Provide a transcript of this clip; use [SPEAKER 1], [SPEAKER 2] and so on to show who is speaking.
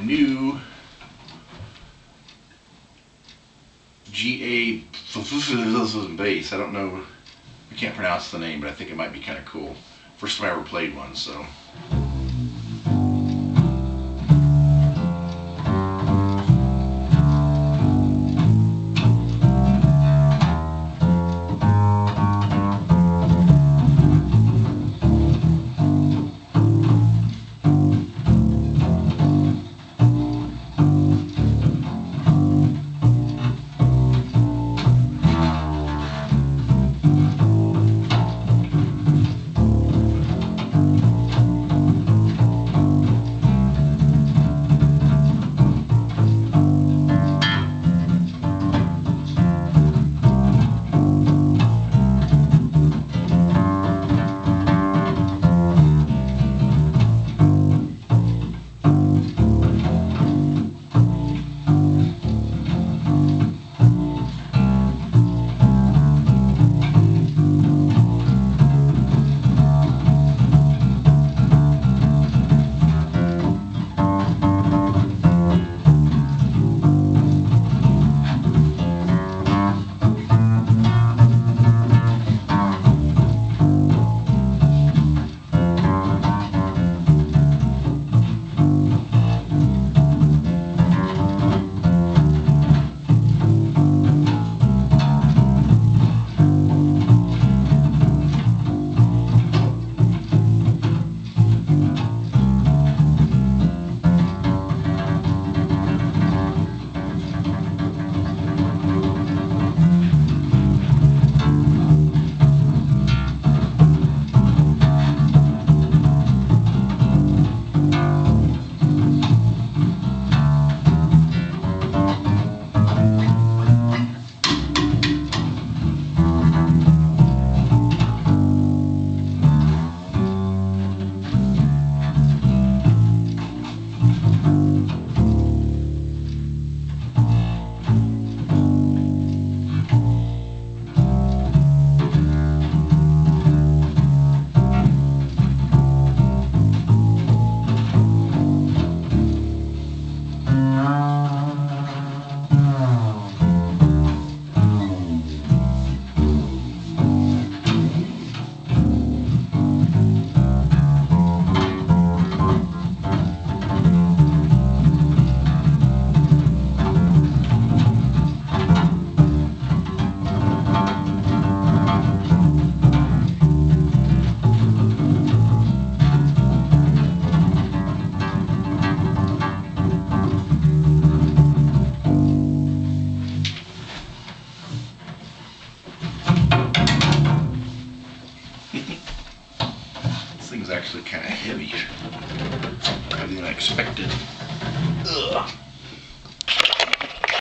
[SPEAKER 1] new GA bass. I don't know, I can't pronounce the name, but I think it might be kind of cool. First time I ever played one, so. Actually kind of heavy. Heavier than I expected. Ugh.